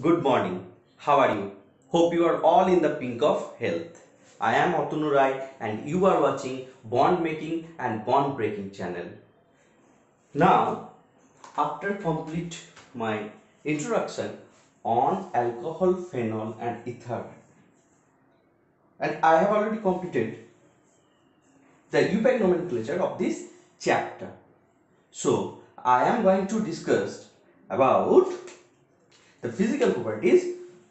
Good morning. How are you? Hope you are all in the pink of health. I am Atunu Rai and you are watching Bond Making and Bond Breaking channel. Now, after complete my introduction on alcohol, phenol and ether and I have already completed the IUPAC nomenclature of this chapter. So, I am going to discuss about the physical properties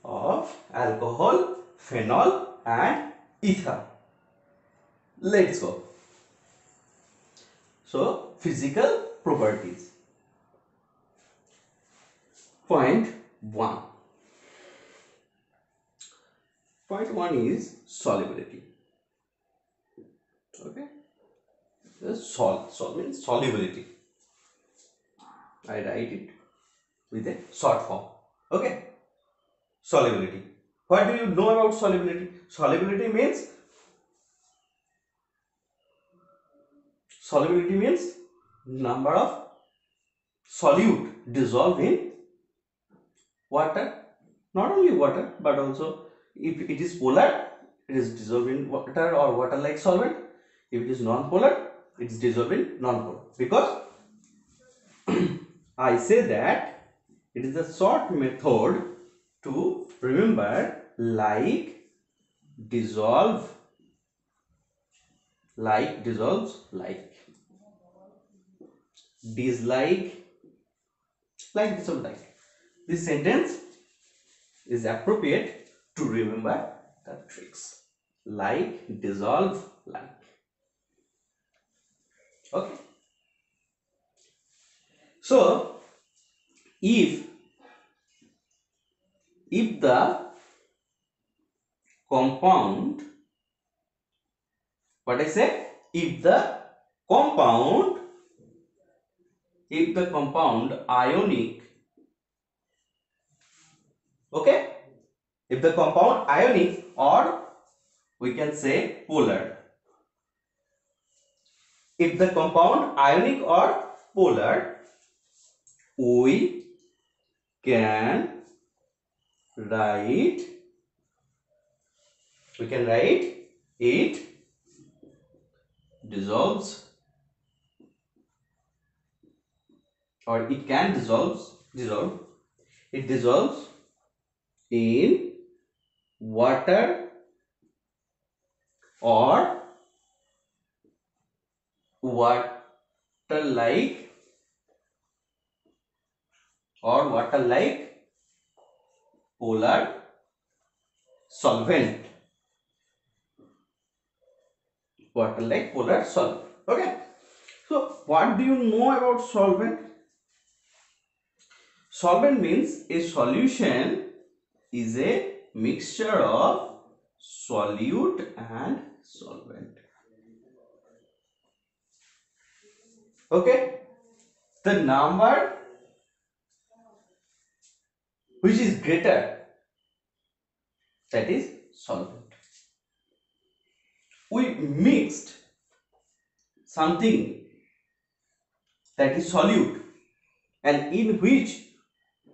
of alcohol, phenol and ether. Let's go. So, physical properties. Point 1. Point 1 is solubility. Okay. The sol, sol means solubility. I write it with a short form. Okay. Solubility. What do you know about solubility? Solubility means solubility means number of solute dissolved in water. Not only water, but also if it is polar, it is dissolved in water or water-like solvent. If it is non-polar, it is dissolved in non-polar. Because I say that it is a short method to remember like dissolve like dissolves like. Dislike like dissolve like. This sentence is appropriate to remember the tricks. Like dissolve like. Okay. So if if the compound what I say if the compound if the compound ionic okay? If the compound ionic or we can say polar. If the compound ionic or polar we can write we can write it dissolves or it can dissolves dissolve it dissolves in water or water like or water like? Polar solvent. Water like? Polar solvent. Okay. So what do you know about solvent? Solvent means a solution is a mixture of solute and solvent. Okay. The number which is greater? That is solvent. We mixed something that is solute and in which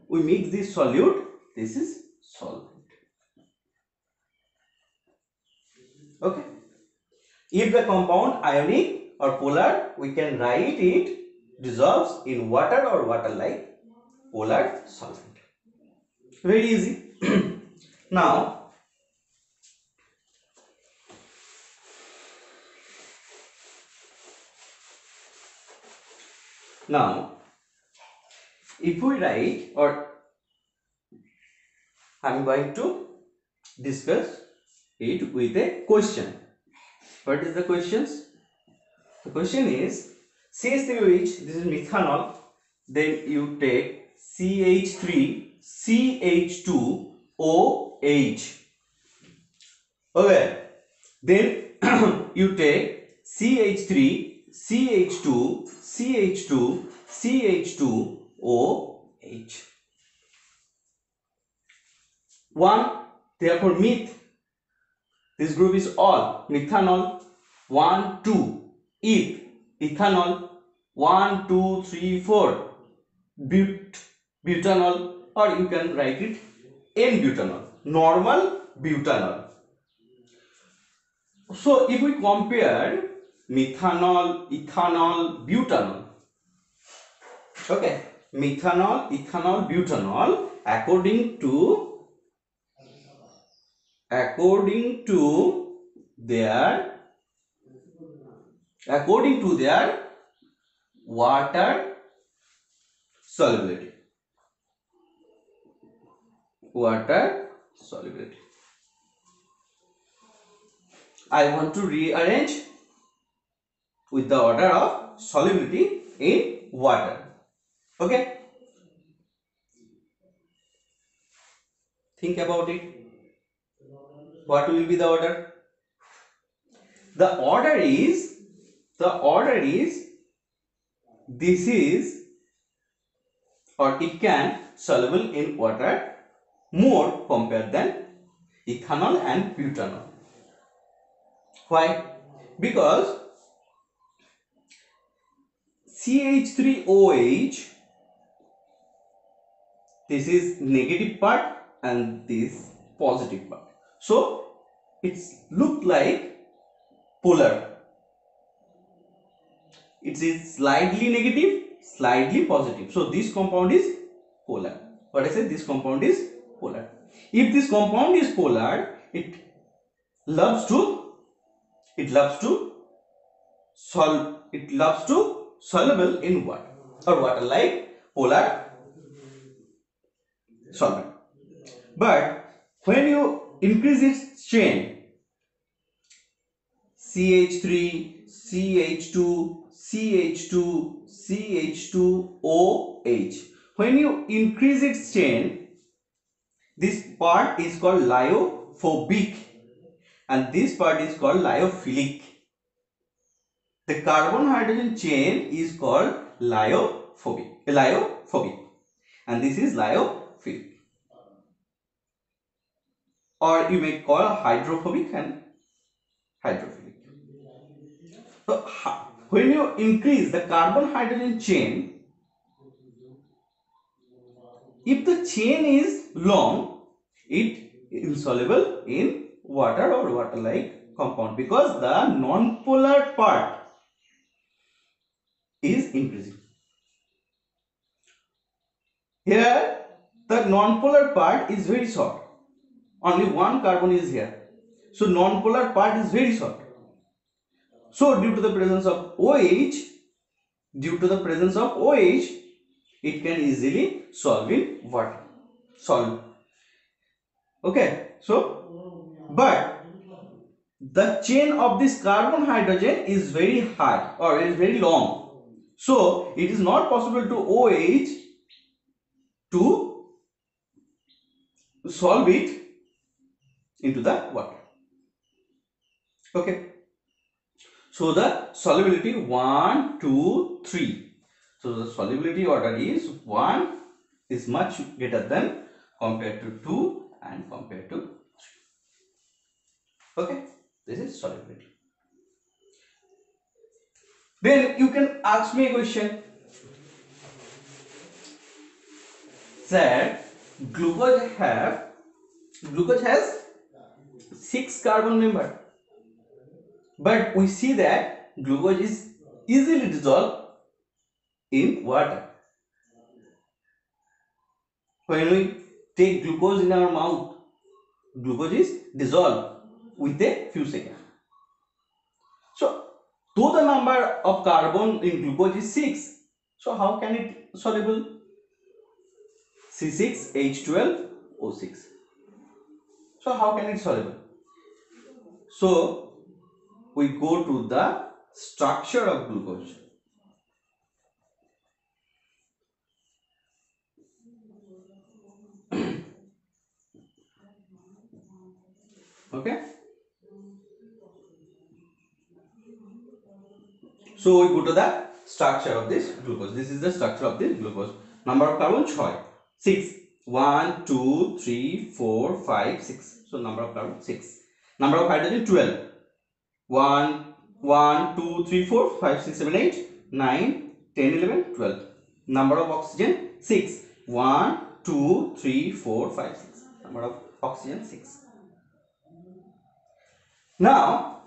we mix this solute this is solvent. Okay? If the compound ionic or polar we can write it dissolves in water or water like polar solvent very easy. Now now if we write or i'm going to discuss it with a question. What is the questions? The question is ch3oh this is methanol then you take ch3 ch2oh okay. Then you take ch3 ch2 ch2 ch2oh one therefore meth this group is all methanol. 1 2 if ethanol. 1 2 3 4 but butanol or you can write it N-butanol, normal butanol. So if we compare methanol, ethanol, butanol, okay, methanol, ethanol, butanol, according to according to their according to their water solubility water solubility. I want to rearrange with the order of solubility in water. Okay? Think about it. What will be the order? The order is the order is this is or it can soluble in water more compared than ethanol and butanol. Why? Because CH3OH this is negative part and this positive part. So it's look like polar. It is slightly negative slightly positive. So this compound is polar. What i said this compound is polar if this compound is polar it loves to it loves to solve it loves to soluble in water or water like polar solvent but when you increase its chain CH3, CH2, CH2, CH2OH. When you increase its chain, this part is called lyophobic and this part is called lyophilic. The carbon hydrogen chain is called lyophobic, lyophobic and this is lyophilic or you may call hydrophobic and hydrophilic. So when you increase the carbon hydrogen chain, if the chain is long, it insoluble in water or water like compound because the non-polar part is increasing. Here the non-polar part is very short. Only one carbon is here. So non-polar part is very short. So due to the presence of OH, due to the presence of OH, it can easily solve in water. Solve. Okay. So, but the chain of this carbon hydrogen is very high or is very long. So it is not possible to OH to solve it into the water. Okay. So the solubility 1, 2, 3. So the solubility order is 1 is much greater than compared to 2 and compared to 3. Okay, this is solubility. Then you can ask me a question. That glucose have glucose has six carbon member but we see that glucose is easily dissolved in water. When we take glucose in our mouth, glucose is dissolved with a few seconds. So, though the number of carbon in glucose is 6, so how can it soluble? C6H12O6. So, how can it soluble? So, we go to the structure of glucose. Okay? So we go to the structure of this glucose. This is the structure of this glucose. Number of carbon 6 6 1 2 3 4 5 6 so number of carbon 6 number of hydrogen 12 1, 1, 2, 3, 4, 5, 6, 7, 8, 9, 10, 11, 12. Number of oxygen 6. 1, 2, 3, 4, 5, 6. number of oxygen 6 now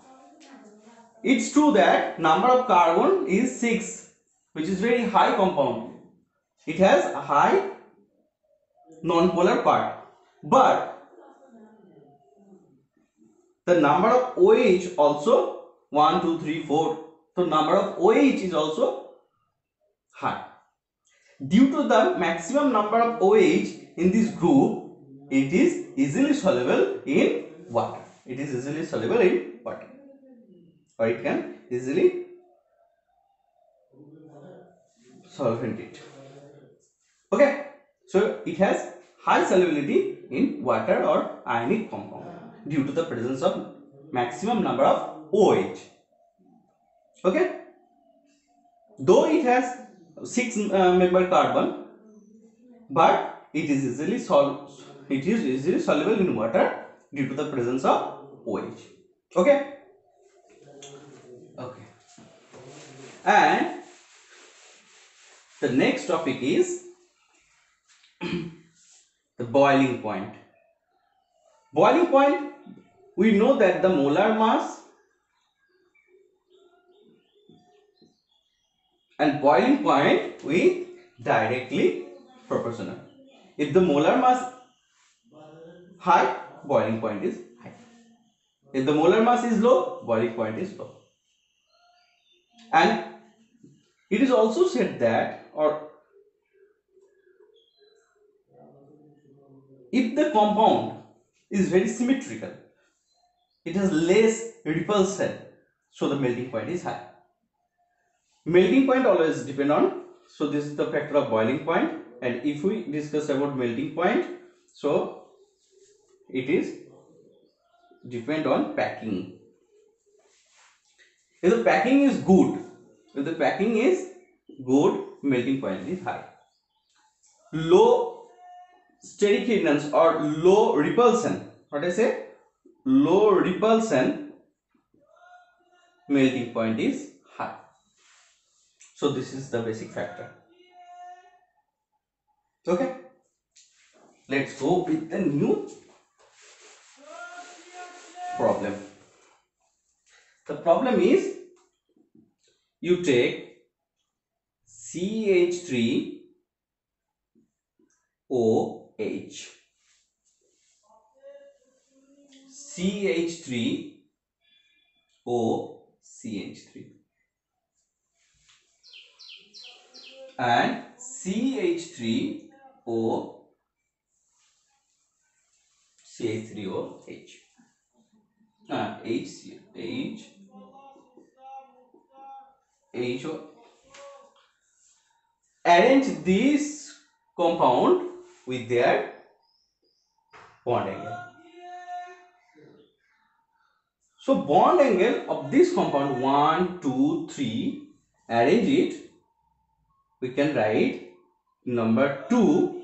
it's true that number of carbon is 6 which is very high compound. It has a high non-polar part. But the number of OH also 1 2 3 4 so number of OH is also high. Due to the maximum number of OH in this group it is easily soluble in water it is easily soluble in water. Or it can easily solvent it. Okay. So it has high solubility in water or ionic compound due to the presence of maximum number of OH okay. Though it has six uh, member carbon but it is easily sol it is easily soluble in water due to the presence of OH okay? Okay. And the next topic is the boiling point. Boiling point we know that the molar mass and boiling point with directly proportional. If the molar mass high boiling point is if the molar mass is low boiling point is low. And it is also said that or if the compound is very symmetrical it has less repulsion so the melting point is high. Melting point always depend on so this is the factor of boiling point and if we discuss about melting point so it is depend on packing. If the packing is good if the packing is good melting point is high. Low steric hindrance or low repulsion what i say? Low repulsion melting point is high. So this is the basic factor. Okay? Let's go with the new problem. The problem is you take CH3 OH CH3 O CH3 and CH3 O CH3O H uh, H H H O arrange this compound with their bond angle. So bond angle of this compound 1, 2, 3 arrange it we can write number 2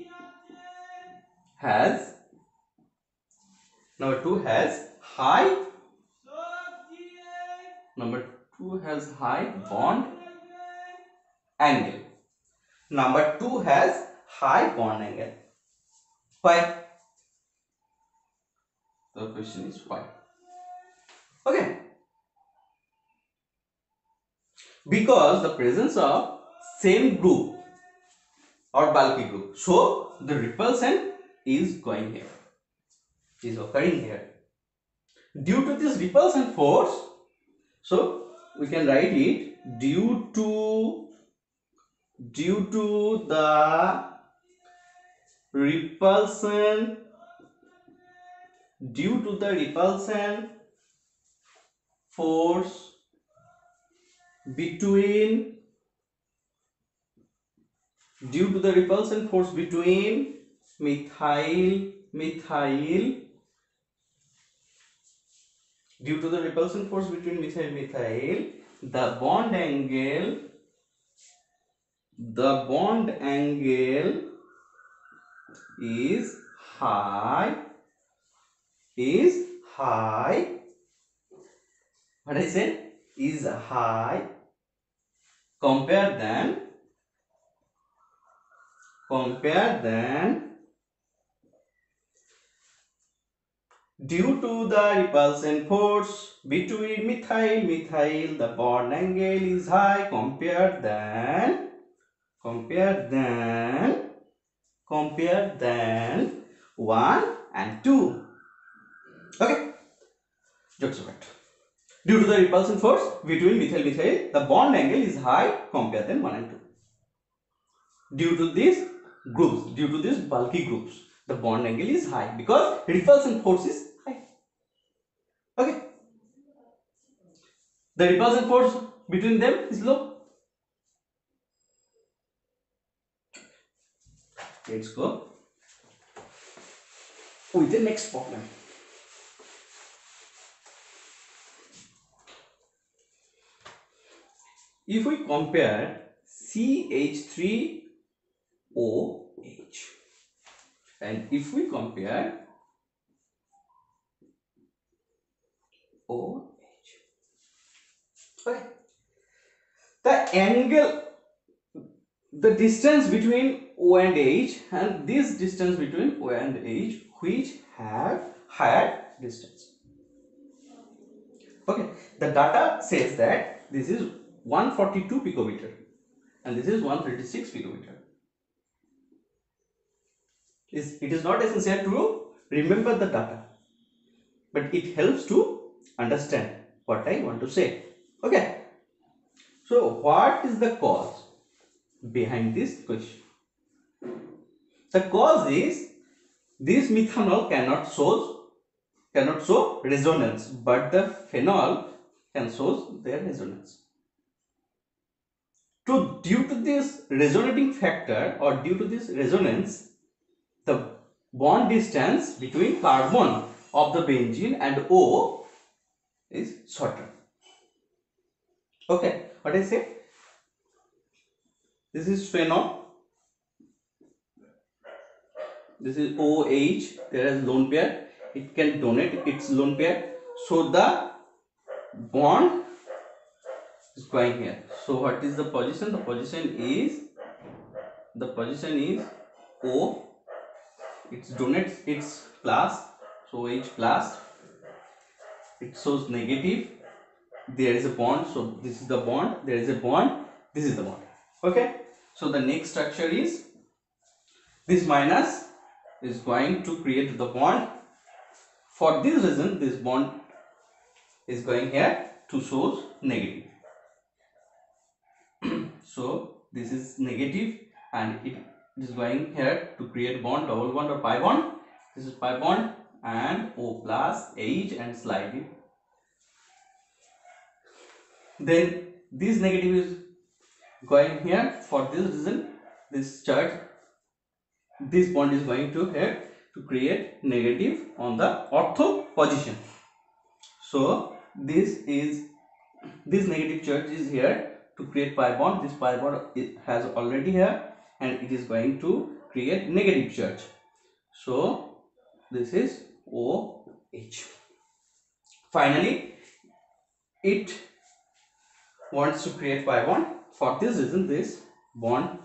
has number 2 has high number 2 has high bond angle. Number 2 has high bond angle. Why? The question is why. Okay. Because the presence of same group or bulky group. So the repulsion is going here. Is occurring here. Due to this repulsion force so we can write it due to due to the repulsion due to the repulsion force between due to the repulsion force between methyl methyl due to the repulsion force between methyl methyl the bond angle the bond angle is high is high what I said is high compare than compare than Due to the repulsion force between methyl methyl, the bond angle is high compared than compared than compared than 1 and 2. Okay, jokes apart. Due to the repulsion force between methyl methyl, the bond angle is high compared than 1 and 2. Due to these groups, due to these bulky groups, the bond angle is high because repulsion force is Okay. The repulsion force between them is low. Let's go oh, with the next problem. If we compare CH3OH and if we compare OH. Okay. The angle, the distance between O and H and this distance between O and H which have higher distance. Okay, the data says that this is 142 picometer and this is 136 picometer. It is not essential to remember the data, but it helps to understand what I want to say. Okay. So what is the cause behind this question? The cause is this methanol cannot show cannot show resonance, but the phenol can show their resonance. So due to this resonating factor or due to this resonance, the bond distance between carbon of the benzene and O is shorter. Okay, what I say? This is phenol. This is OH. There is lone pair. It can donate its lone pair. So the bond is going here. So what is the position? The position is the position is O. It donates its plus. So H plus it shows negative. There is a bond so this is the bond. There is a bond. This is the bond. Okay? So the next structure is this minus is going to create the bond. For this reason this bond is going here to shows negative. So this is negative and it is going here to create bond double bond or pi bond. This is pi bond and O plus H and slide Then this negative is going here for this reason this charge this bond is going to here to create negative on the ortho position. So this is this negative charge is here to create pi bond this pi bond it has already here and it is going to create negative charge. So this is OH. Finally, it wants to create pi bond. For this reason, this bond.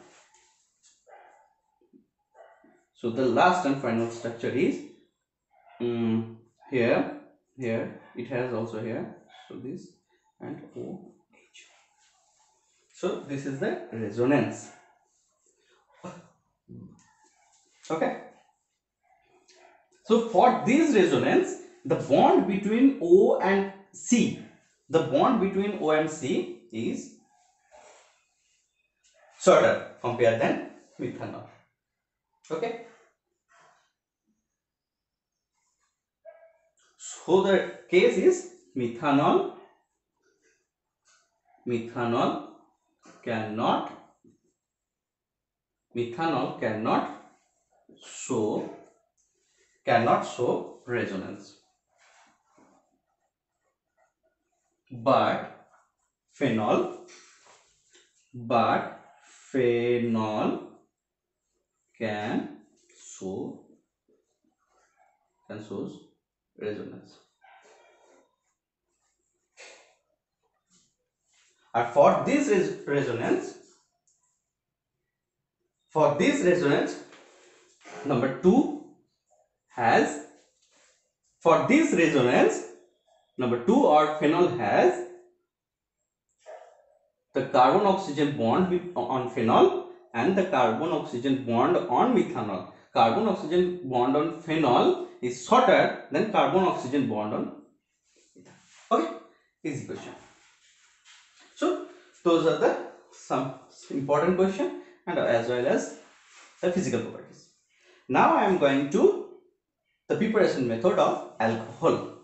So the last and final structure is um, here, here. It has also here. So this and OH. So this is the resonance. Okay. So for this resonance, the bond between O and C, the bond between O and C is shorter compared than methanol. Okay. So the case is methanol, methanol cannot, methanol cannot show cannot show resonance. But phenol, but phenol can show can shows resonance. And for this res resonance, for this resonance, number two has For this resonance, number 2 or phenol has the carbon oxygen bond on phenol and the carbon oxygen bond on methanol. Carbon oxygen bond on phenol is shorter than carbon oxygen bond on methanol. Okay, easy question. So those are the some important question and as well as the physical properties. Now I am going to the preparation method of alcohol.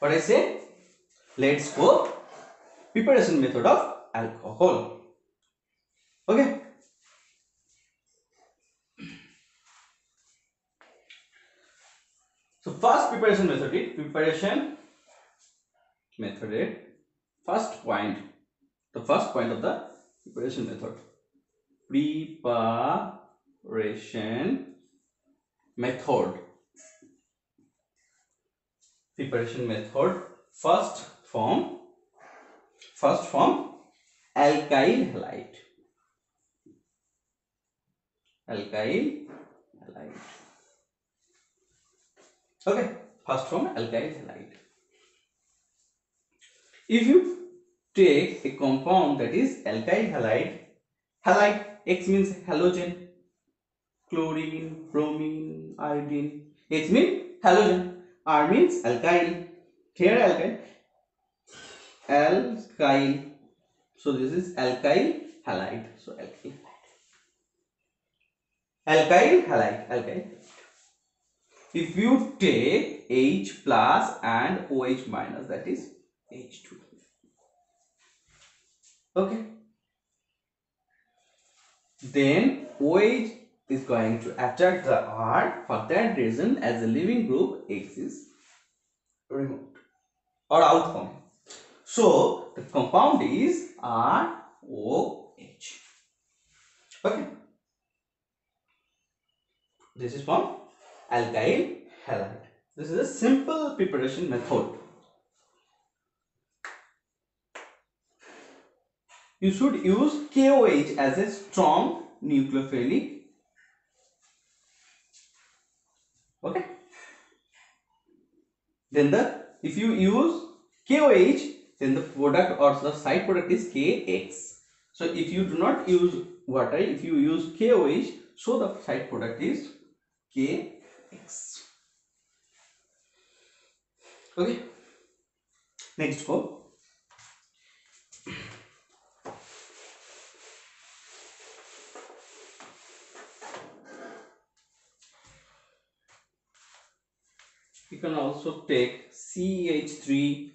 What I say? Let's go preparation method of alcohol. Okay. So first preparation method preparation method first point the first point of the preparation method. Preparation method. Preparation method. First form. First form. Alkyl halide. Alkyl halide. Okay. First form alkyl halide. If you take a compound that is alkyl halide. Halide x means halogen chlorine bromine iodine. H means halogen. R means alkyl. Here alkyl. Alkyl. So this is alkyl halide. So alkyl halide. alkyl halide alkyl if you take H plus and OH minus that is H2 okay. Then OH is going to attack the R for that reason as a living group X is removed or outcome so the compound is ROH okay. This is from alkyl halide. This is a simple preparation method you should use KOH as a strong nucleophilic. Okay? Then the if you use KOH then the product or the side product is KX so if you do not use water if you use KOH so the side product is KX okay? Next go can also take CH3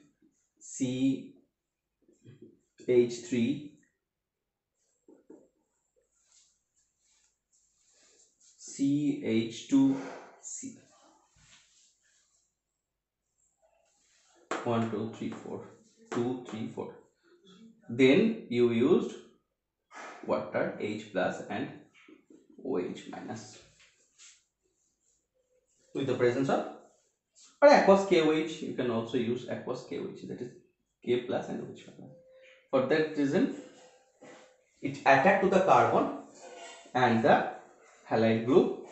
CH3 CH2 C 1 2 3 4 2 3 4 then you used water H plus and OH minus. With the presence of or aqueous KOH you can also use aqueous KOH that is K plus and OH for that reason it attack to the carbon and the halide group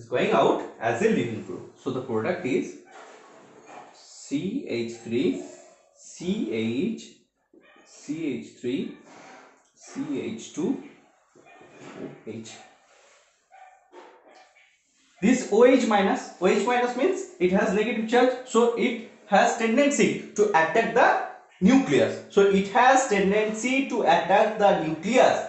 is going out as a leaving group. So the product is CH3 CH CH3 CH2 OH OH minus OH minus means it has negative charge so it has tendency to attack the nucleus. So it has tendency to attack the nucleus.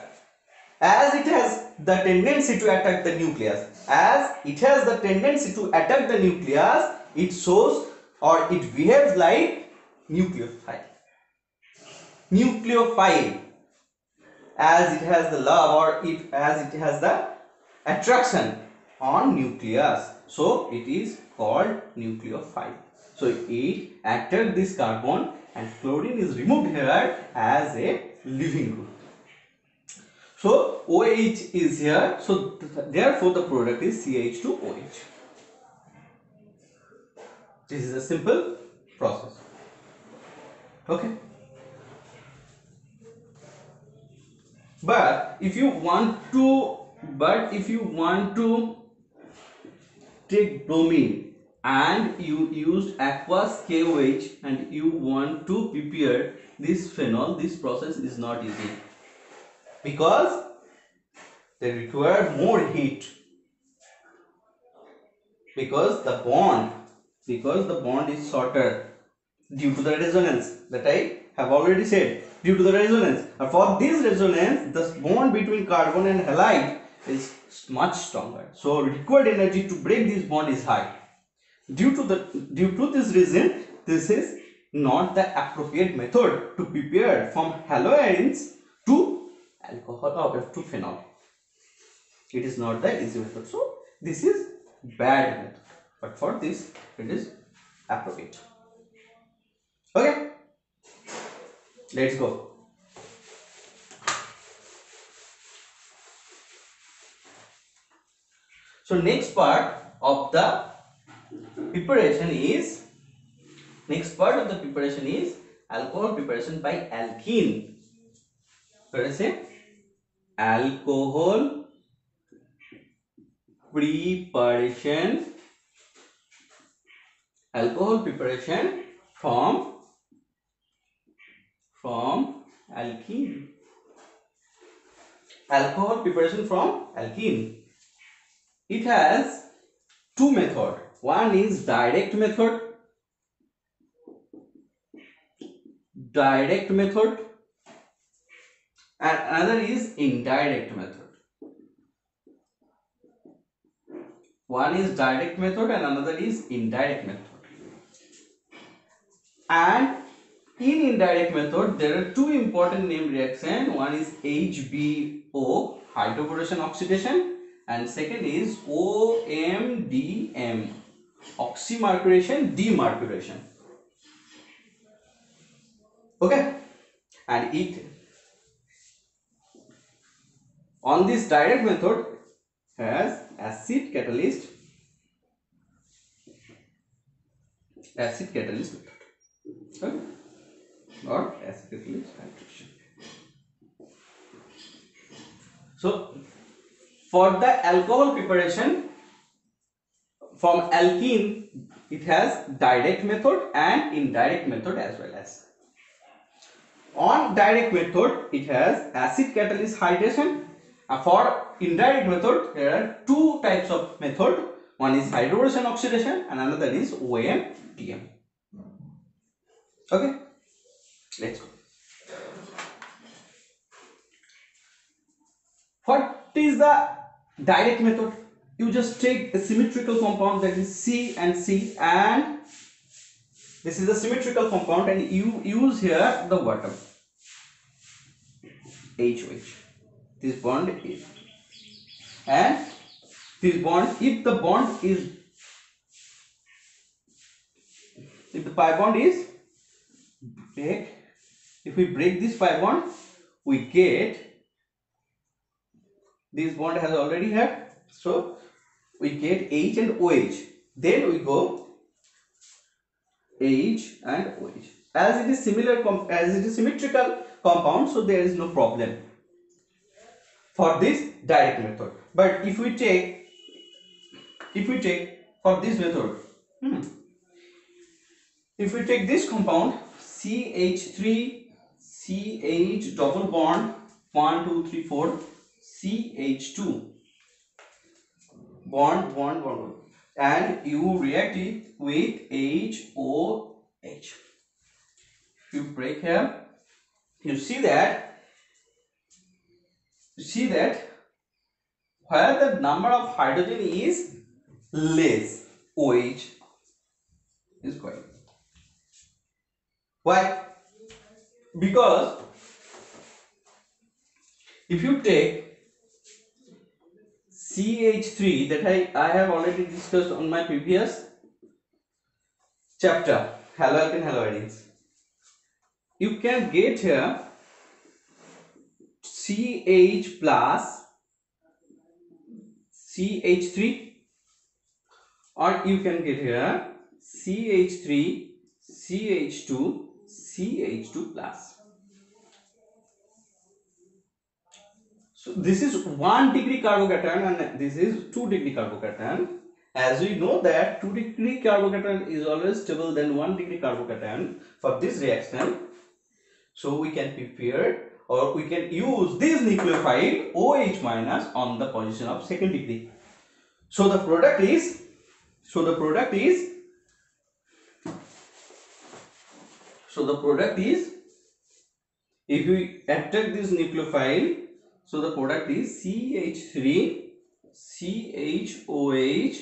As it has the tendency to attack the nucleus as it has the tendency to attack the nucleus it shows or it behaves like nucleophile. Nucleophile. As it has the love or it as it has the attraction on nucleus. So it is called nucleophile. So it attacked this carbon and chlorine is removed here as a living group so OH is here. So th therefore the product is CH2OH this is a simple process. Okay. But if you want to but if you want to take bromine and you used aqueous KOH and you want to prepare this phenol this process is not easy. Because they require more heat. Because the bond because the bond is shorter due to the resonance that I have already said. Due to the resonance. And for this resonance the bond between carbon and halide is much stronger. So required energy to break this bond is high. Due to the due to this reason this is not the appropriate method to prepare from halogens to alcohol or to phenol. It is not the easy method. So this is bad method. But for this it is appropriate. Okay. Let's go so next part of the preparation is next part of the preparation is alcohol preparation by alkene. What alcohol preparation. Alcohol preparation from from alkene. Alcohol preparation from alkene it has two method. One is direct method. Direct method. And another is indirect method. One is direct method and another is indirect method. And in indirect method there are two important name reaction one is hbo hydroboration oxidation and second is omdm oxymercuration demercuration okay? And it. On this direct method has acid catalyst. Acid catalyst method. Okay? or acid catalyst hydration so for the alcohol preparation from alkene it has direct method and indirect method as well as. On direct method it has acid catalyst hydration. Uh, for indirect method there are two types of method. One is hydrogen oxidation and another is OMDM okay let's go. What is the direct method. You just take a symmetrical compound that is C and C and this is a symmetrical compound and you use here the water HOH this bond is. And this bond if the bond is if the pi bond is break if we break this pi bond we get this bond has already had so we get H and OH then we go H and OH as it is similar as it is symmetrical compound so there is no problem for this direct method. But if we take if we take for this method hmm, if we take this compound CH3 CH double bond 1 2 3 4 CH2 bond bond bond and you react it with HOH if you break here you see that you see that where the number of hydrogen is less OH is going why? Because if you take CH3 that I, I have already discussed on my previous chapter hello haloalkane haloarenes you can get here CH plus CH3 or you can get here CH3 CH2 CH2 plus So this is 1 degree carbocation and this is 2 degree carbocation. As we know that 2 degree carbocation is always stable than 1 degree carbocation for this reaction. So we can prepare or we can use this nucleophile OH minus on the position of second degree. So the product is, so the product is, so the product is, if we attack this nucleophile so the product is CH3 CHOH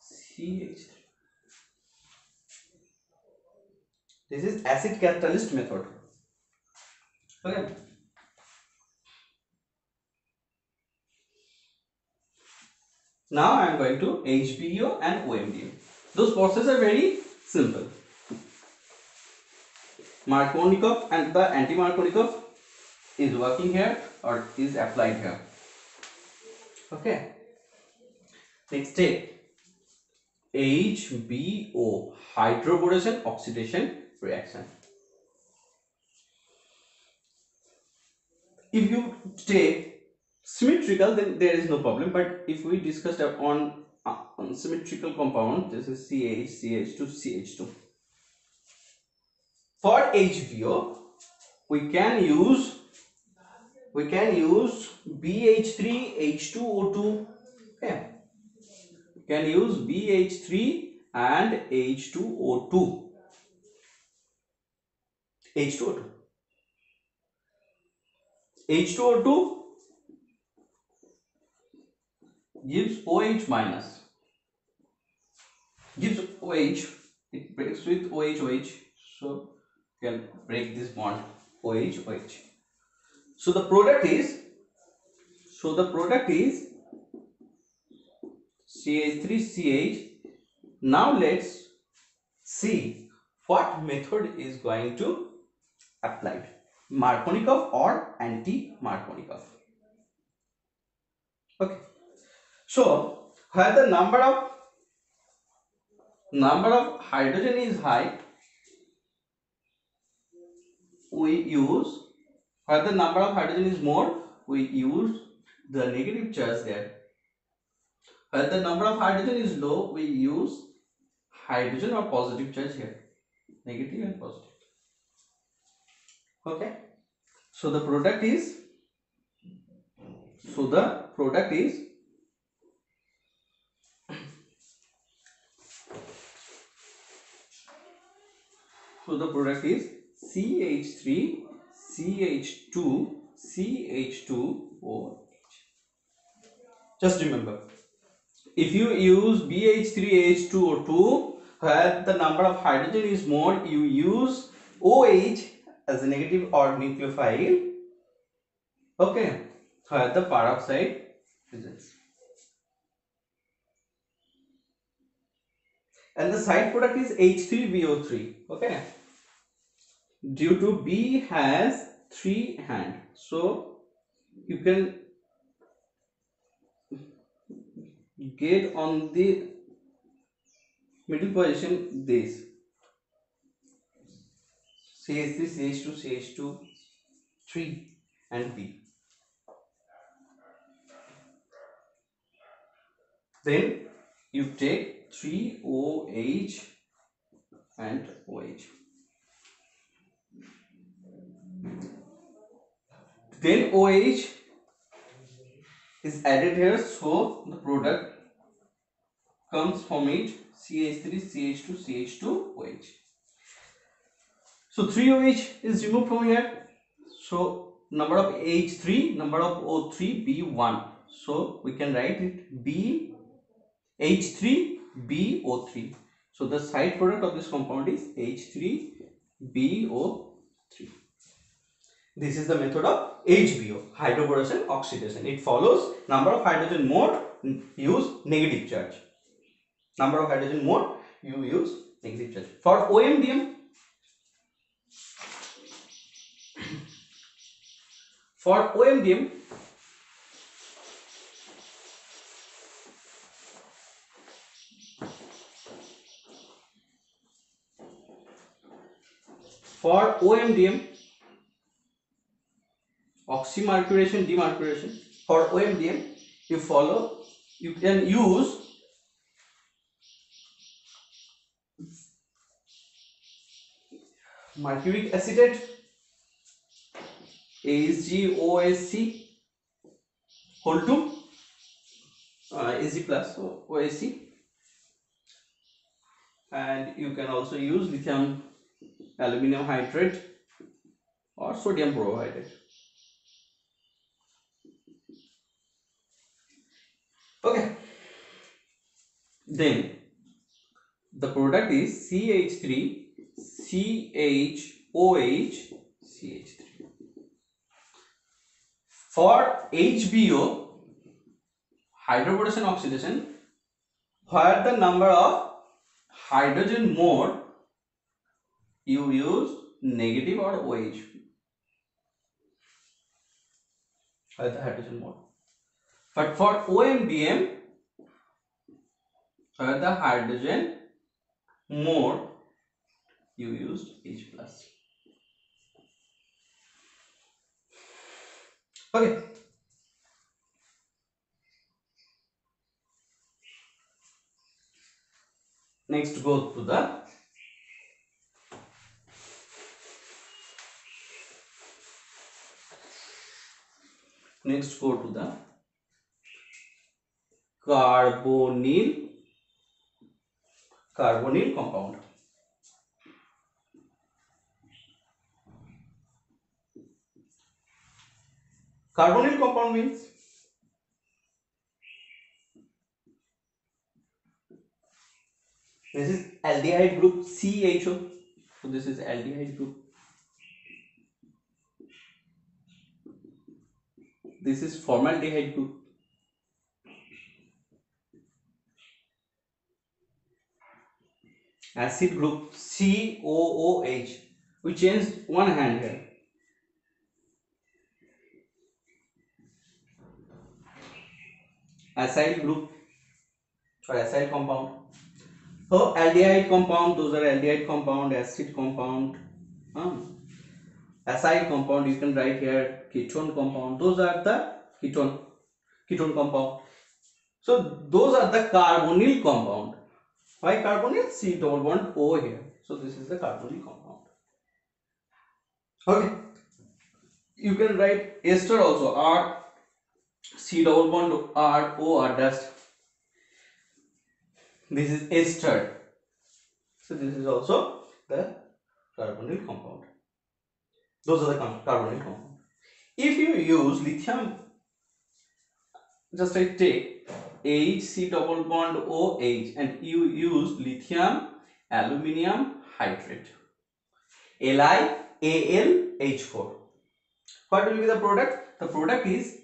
CH3. This is acid catalyst method. Okay. Now I am going to HBO and OMDO. Those processes are very simple. Markovnikov and the anti-Markovnikov is working here or is applied here. Okay. Next step. Hbo hydroboration oxidation reaction. If you take symmetrical then there is no problem but if we discussed on uh, on symmetrical compound this is ch ch2 ch2 for hbo we can use we can use BH3 H2O2 okay we can use BH3 and H2O2 H2O2 H2O2 gives OH minus. Gives OH it breaks with OH OH so you can break this bond OH OH so the product is so the product is CH3CH. Now let's see what method is going to applied Markovnikov or anti-Markovnikov. Okay. So where the number of number of hydrogen is high, we use where the number of hydrogen is more, we use the negative charge there. Where the number of hydrogen is low, we use hydrogen or positive charge here. Negative and positive. Okay. So the product is, so the product is so the product is CH3 CH2 CH2OH. Just remember, if you use BH3H2O2 where the number of hydrogen is more, you use OH as a negative or nucleophile. Okay, where the peroxide presence. And the side product is H3BO3. Okay due to B has three hand. So you can get on the middle position this. CH3 CH2 CH2 3 and B. Then you take 3 OH and OH then OH is added here so the product comes from it CH3 CH2 CH2 OH so 3 OH is removed from here. So number of H3 number of O3 B1 so we can write it B H3 BO3 so the side product of this compound is H3 BO3 this is the method of HBO, hydroboration oxidation. It follows number of hydrogen more, use negative charge. Number of hydrogen more, you use negative charge. For OMDM, for OMDM, for OMDM oxymercuration demercuration for OMDM you follow. You can use mercuric acetate AsGOSC whole 2 uh, Ag plus OSC and you can also use lithium aluminum hydrate or sodium borohydrate okay. Then the product is CH3 CHOH CH3 for HBO hydroboration oxidation where the number of hydrogen mode you use negative or OH where the hydrogen mode but for OMDM where the hydrogen more, you used H plus. Okay. Next go to the next go to the carbonyl carbonyl compound carbonyl compound means this is aldehyde group C H O this is aldehyde group this is formaldehyde group Acid group COOH. We changed one hand here. Acyl group or acyl compound so aldehyde compound, those are aldehyde compound, acid compound, um, acyl compound. You can write here ketone compound. Those are the ketone ketone compound. So those are the carbonyl compound. Carbonyl? C double bond O here. So this is the carbonyl compound. Okay. You can write ester also R C double bond R O R dash this is ester so this is also the carbonyl compound those are the carbonyl compound if you use lithium just I take HC double bond OH and you use lithium aluminium hydrate LiAlH4 what will be the product the product is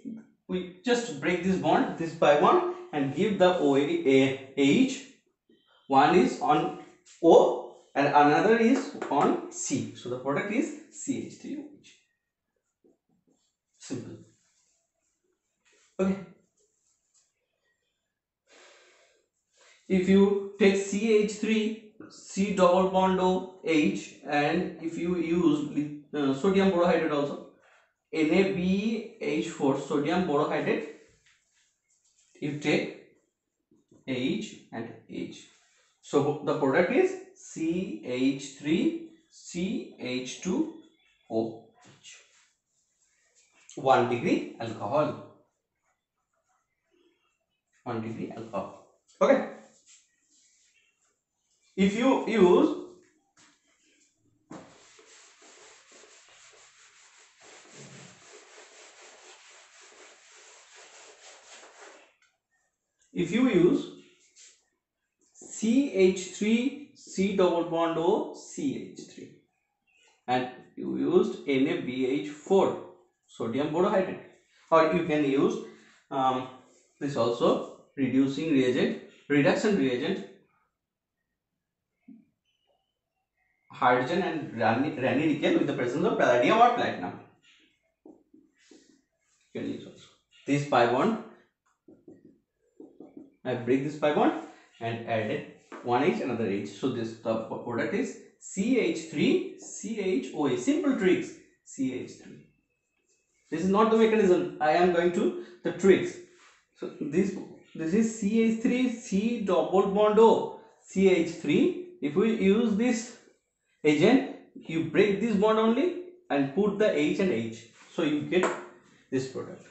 we just break this bond this by one and give the OH one is on O and another is on C. So the product is CH3OH. Simple. Okay. If you take CH3, C double bond O H and if you use uh, sodium borohydrate also NaBH4 sodium borohydrate you take H and H so the product is CH3CH2OH. 1 degree alcohol. 1 degree alcohol. Okay. If you use if you use CH3 C double bond O CH3 and you used NaBH4 sodium borohydrate or you can use um, this also reducing reagent reduction reagent hydrogen and nickel with the presence of palladium or platinum. Can use also this pi bond. I break this pi bond and added one H another H. So this the product is CH3 CHOA. Simple tricks. CH3. this is not the mechanism. I am going to the tricks. So this this is CH3 C double bond O. CH3 if we use this agent you break this bond only and put the H and H. So you get this product.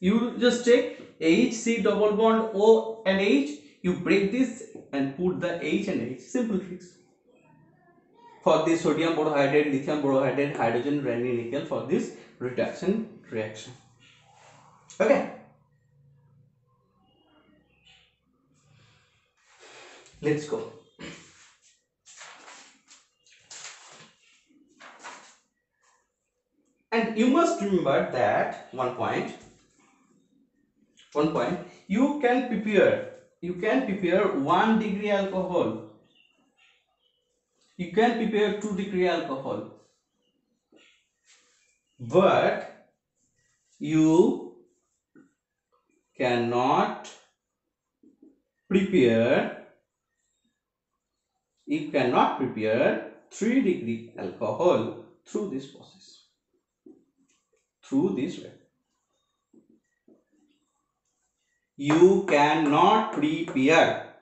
You just take H C double bond O and H you break this and put the H and H. Simple fix. for this sodium borohydride lithium borohydride hydrogen Raney nickel for this reduction reaction. Okay. Let's go and you must remember that one point one point you can prepare you can prepare 1 degree alcohol. You can prepare 2 degree alcohol. But you cannot prepare you cannot prepare 3 degree alcohol through this process through this way. You cannot prepare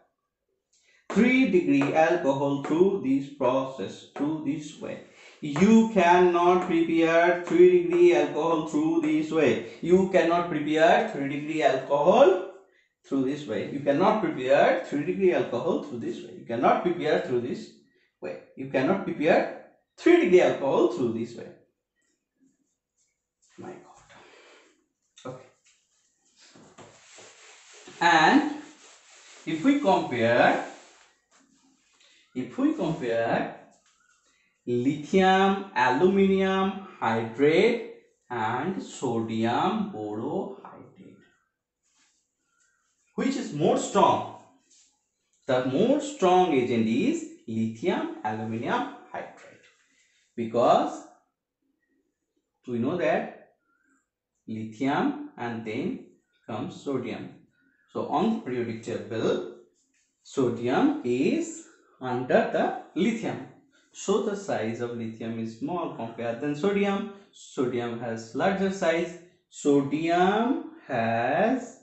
3 degree alcohol through this process through this way. You cannot prepare 3 degree alcohol through this way. You cannot prepare 3 degree alcohol through this way. You cannot prepare 3 degree alcohol through this way. You cannot prepare through this way. You cannot prepare 3 degree alcohol through this way my god. Okay. And if we compare if we compare lithium aluminium hydrate and sodium borohydride which is more strong? The more strong agent is lithium aluminium hydride because we know that lithium and then comes sodium so on the periodic table, sodium is under the lithium. So the size of lithium is small compared than sodium. Sodium has larger size. Sodium has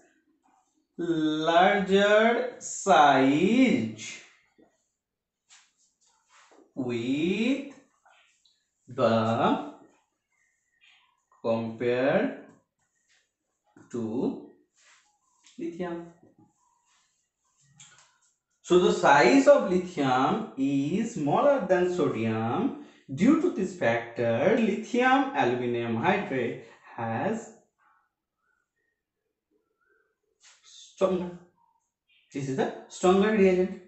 larger size with the compared to lithium. So the size of lithium is smaller than sodium. Due to this factor, lithium aluminum hydrate has stronger. This is the stronger reagent.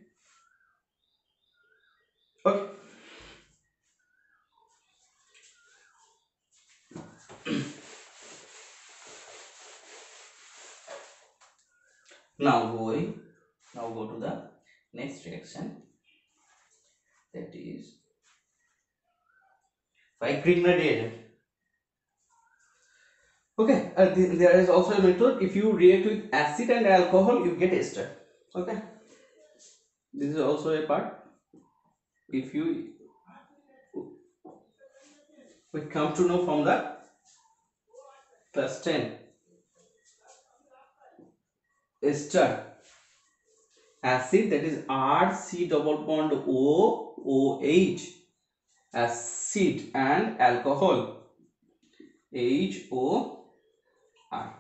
Okay. Now going now go to the next reaction that is by Grignard reagent okay uh, th there is also a method. If you react with acid and alcohol you get ester. Okay. This is also a part. If you we come to know from the class 10 ester. Acid that is R C double bond O OH acid and alcohol. HO R.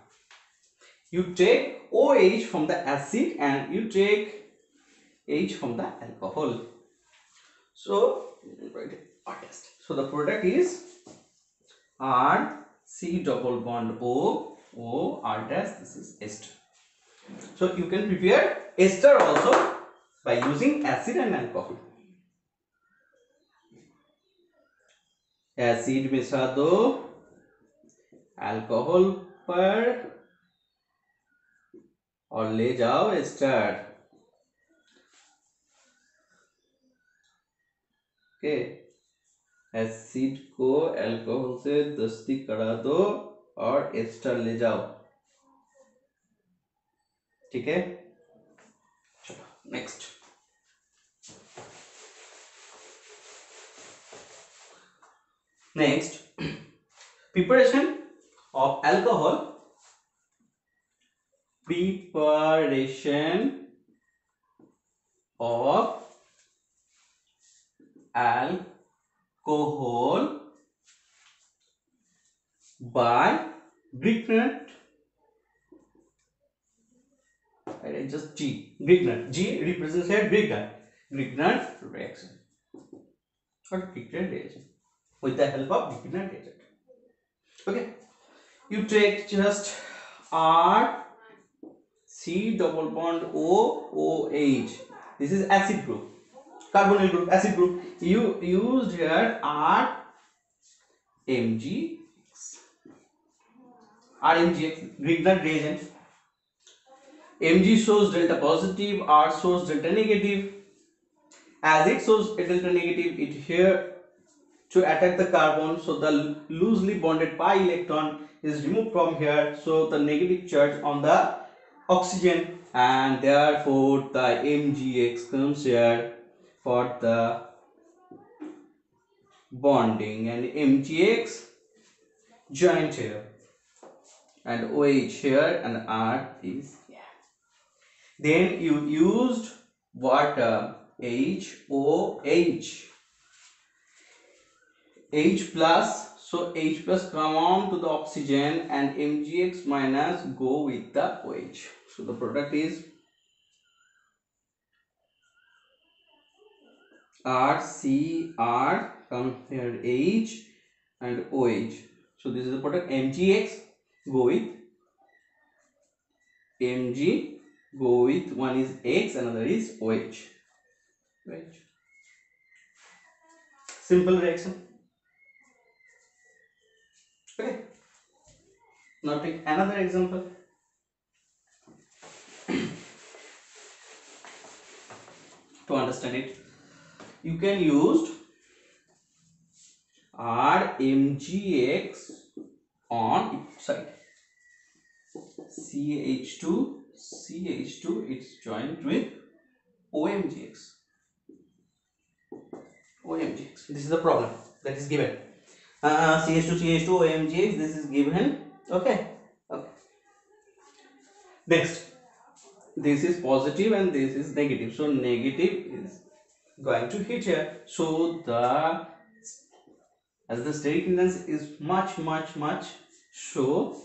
You take OH from the acid and you take H from the alcohol. So R test. So the product is R C double bond O O R dash this is ester so you can prepare ester also by using acid and alcohol. Acid मिला दो alcohol पर और ले जाओ ester okay acid को alcohol से दस्ती करा दो और एस्टर ले जाओ. ठीक है? चलो next next preparation of alcohol preparation of alcohol by different I just G. Grignard G represents here Grignard Grignard reaction. Or Grignard reaction. With the help of Grignard reagent okay. You take just R C double bond O this is acid group. Carbonyl group acid group. You used here R MG RMGX Grignard reagent Mg shows delta positive R shows delta negative. As it shows delta negative it here to attack the carbon. So the loosely bonded pi electron is removed from here. So the negative charge on the oxygen. And therefore the mgx comes here for the bonding. And mgx joint here. And OH here and R is. Then you used water uh, HOH H plus so H plus come on to the oxygen and MgX minus go with the OH. So the product is R C R come here H and OH. So this is the product MgX go with Mg go with one is X another is OH. Right. Simple reaction. Okay. Now take another example. to understand it, you can use RMGX on each side. CH2, CH2, it's joined with OMGX. OMGX. This is the problem that is given. Uh, CH2 CH2 OMGX this is given. Okay. Okay. Next. This is positive and this is negative. So negative is going to hit here. So the as the steric hindrance is much much much so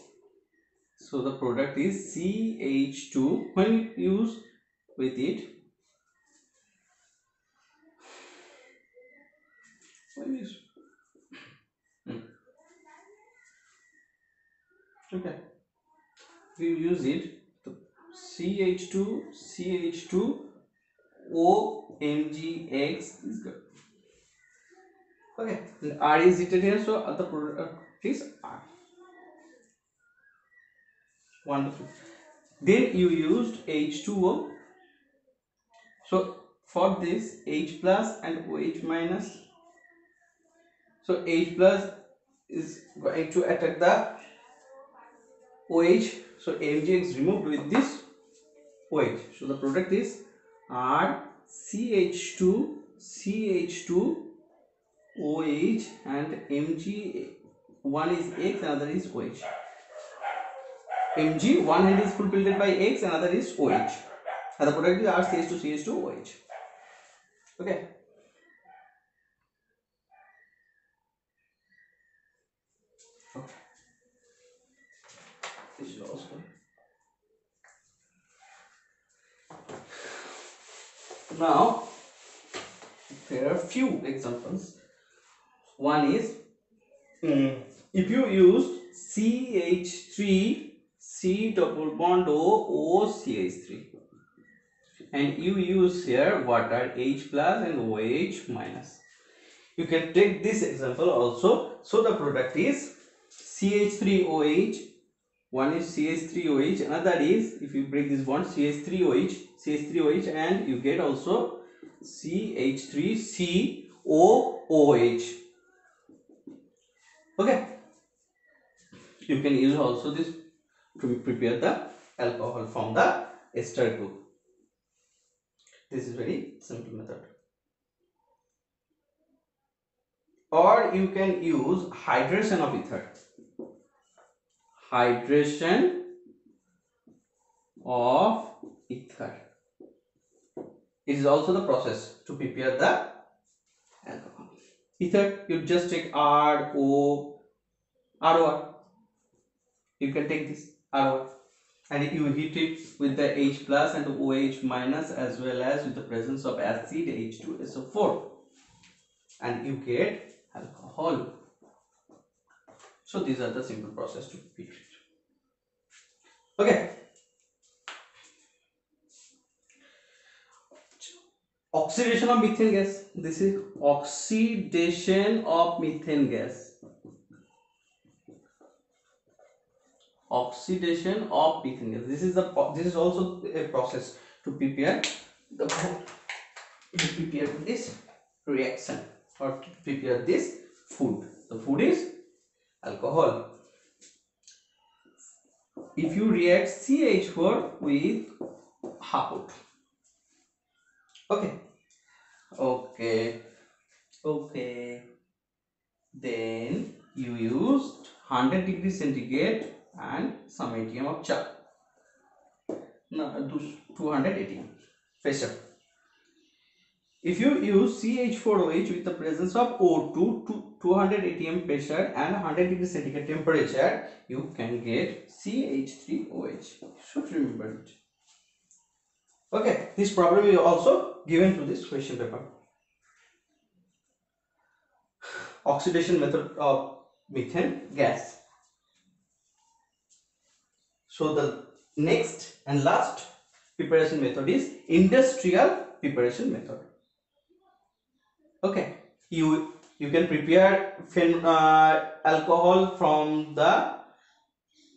so the product is CH2 when you use with it when you hmm. okay. We use it the ch2 ch2 omgx is good. Okay. R is written here so the product is r wonderful. Then you used h2o so for this h plus and oh minus. So h plus is going to attack the OH so Mg is removed with this OH so the product is R CH2 CH2 OH and Mg one is X another is OH Mg one hand is fulfilled by X another is OH and the product is R CH2 CH2 OH okay. Is also now there are few examples. One is um, if you use CH3 C double bond O O CH3 and you use here water H plus and OH minus. You can take this example also. So the product is CH3OH one is CH3OH another is if you break this bond CH3OH CH3OH and you get also CH3COOH okay. You can use also this to prepare the alcohol from the ester group. This is very simple method. Or you can use hydration of ether. Hydration of ether. It is also the process to prepare the alcohol. Ether you just take r o r o r. You can take this r and you heat it with the H plus and OH minus as well as with the presence of acid H2SO4 and you get alcohol. So these are the simple process to be treated. Okay. Oxidation of methane gas. This is oxidation of methane gas. Oxidation of methane. Gas this is the this is also a process to prepare the to prepare this reaction or to prepare this food. The food is alcohol. If you react CH4 with hapot okay. Okay. Okay. Then you used 100 degree centigrade and some atm of char. No, 200 atm pressure if you use CH4OH with the presence of O2 to 200 atm pressure and 100 degree centigrade temperature you can get CH3OH should remember it. Okay this problem is also given to this question paper. Oxidation method of methane gas so the next and last preparation method is industrial preparation method. Okay, you you can prepare uh, alcohol from the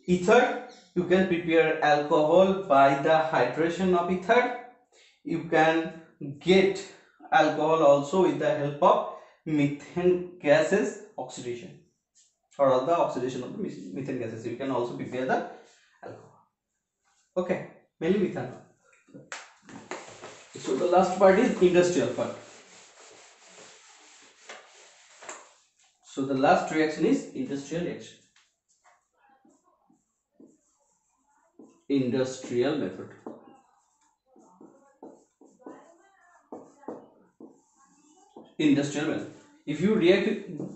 ether. You can prepare alcohol by the hydration of ether. You can get alcohol also with the help of methane gases oxidation or the oxidation of the methane gases. You can also prepare the okay mainly methanol so the last part is industrial part. So the last reaction is industrial reaction. Industrial method. Industrial method. If you react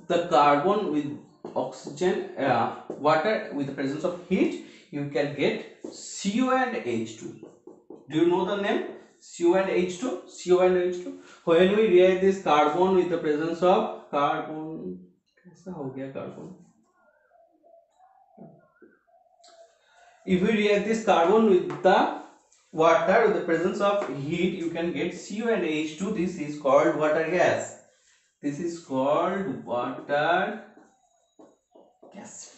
the carbon with oxygen uh, water with the presence of heat you can get CO and H2. Do you know the name? CO and H2? CO and H2. When we react this carbon with the presence of carbon, कैसा हो गया carbon? If we react this carbon with the water with the presence of heat, you can get CO and H2. This is called water gas. This is called water gas.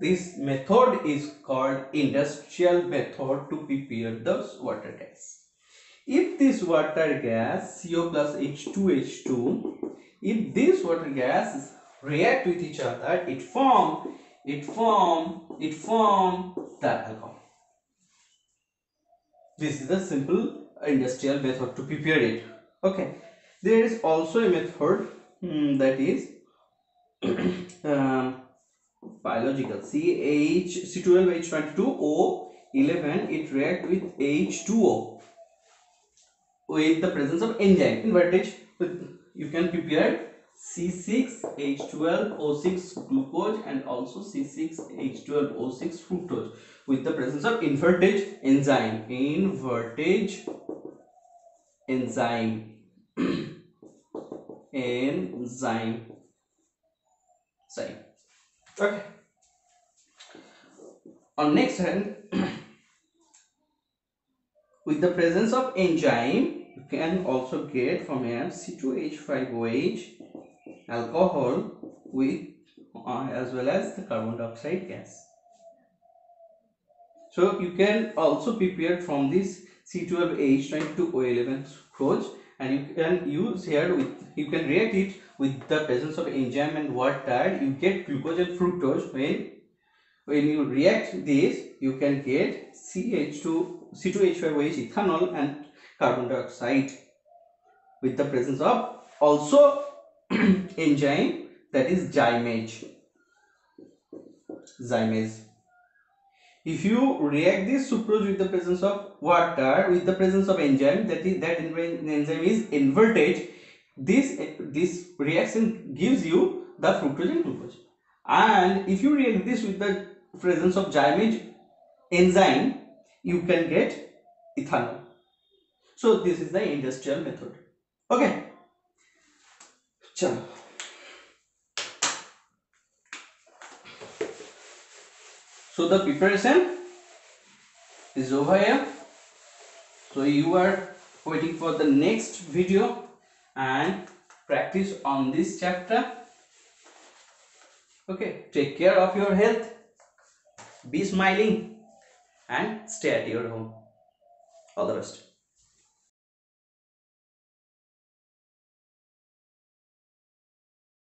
This method is called industrial method to prepare the water gas. If this water gas CO plus H2H2, if this water gas react with each other, it form, it form, it form the alcohol. This is the simple industrial method to prepare it. Okay. There is also a method um, that is um, biological. CH C12H22O11 it react with H2O with the presence of enzyme. Invertase you can prepare C6H12O6 glucose and also C6H12O6 fructose. With the presence of invertase enzyme. Invertase enzyme. Enzyme. Side okay. On next hand with the presence of enzyme you can also get from here C2H5OH alcohol with uh, as well as the carbon dioxide gas. So you can also prepare from this C12H22O11 sucrose and you can use here with you can react it with the presence of enzyme and water you get glucose and fructose when when you react this you can get CH2 C2H5OH ethanol and carbon dioxide with the presence of also enzyme that is Zymase zymase. If you react this sucrose with the presence of water with the presence of enzyme that is that enzyme is inverted this this reaction gives you the fructose and glucose. And if you react this with the presence of zymase enzyme you can get ethanol. So this is the industrial method. Okay. Chalo so the preparation is over here. So you are waiting for the next video and practice on this chapter. Okay take care of your health. Be smiling and stay at your home. All the best